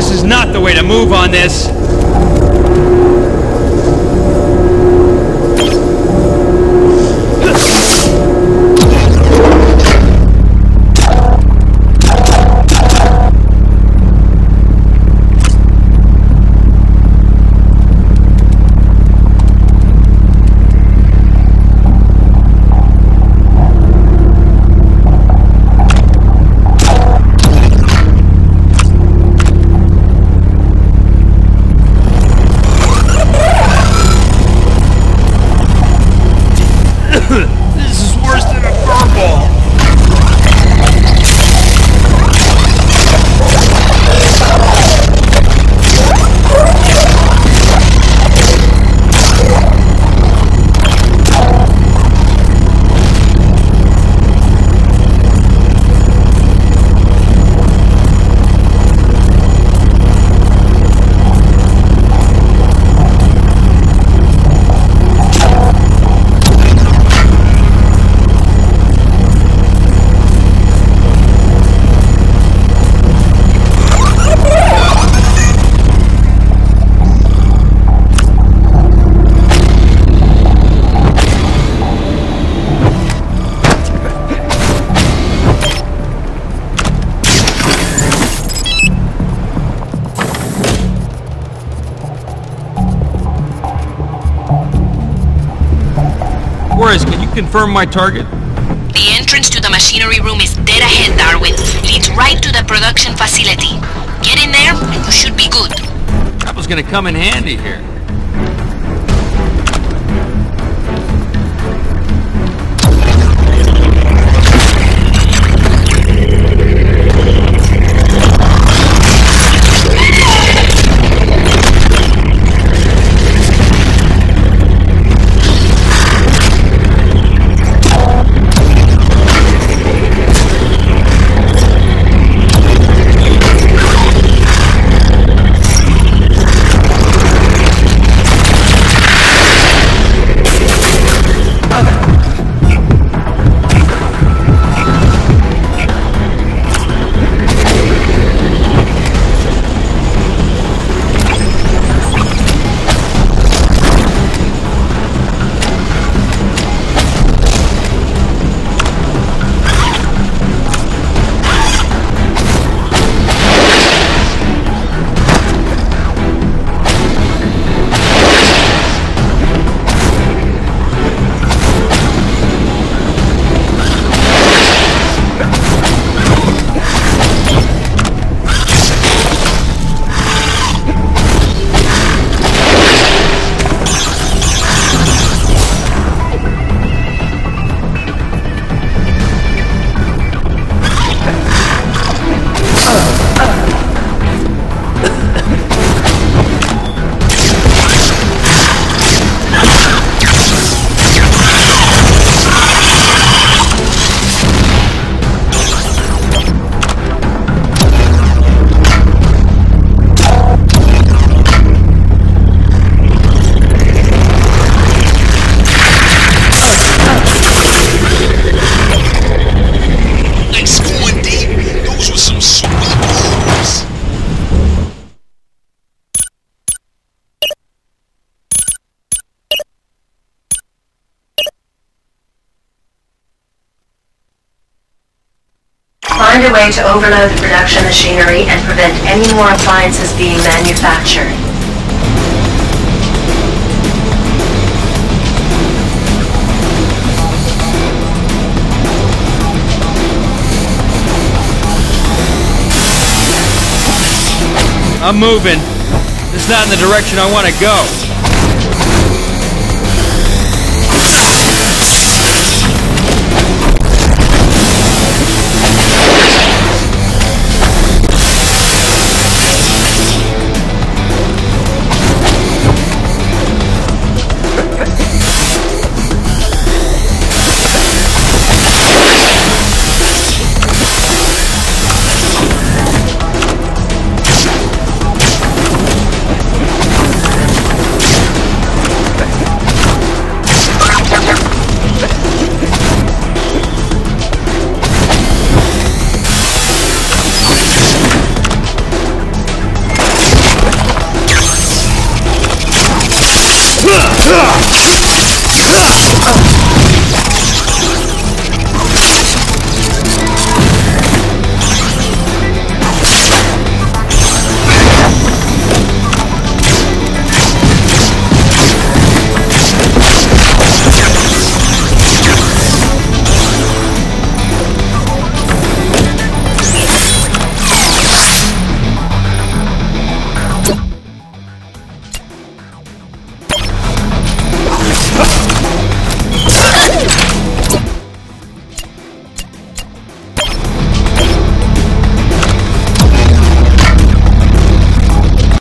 This is not the way to move on this. Juarez, can you confirm my target? The entrance to the machinery room is dead ahead, Darwin. Leads right to the production facility. Get in there, and you should be good. That was gonna come in handy here. Find a way to overload the production machinery and prevent any more appliances being manufactured. I'm moving. It's not in the direction I want to go. 是啊